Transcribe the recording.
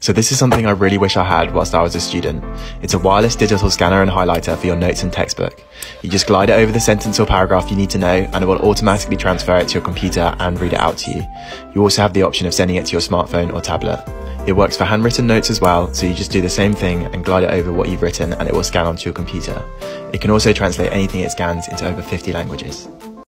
So this is something I really wish I had whilst I was a student. It's a wireless digital scanner and highlighter for your notes and textbook. You just glide it over the sentence or paragraph you need to know and it will automatically transfer it to your computer and read it out to you. You also have the option of sending it to your smartphone or tablet. It works for handwritten notes as well, so you just do the same thing and glide it over what you've written and it will scan onto your computer. It can also translate anything it scans into over 50 languages.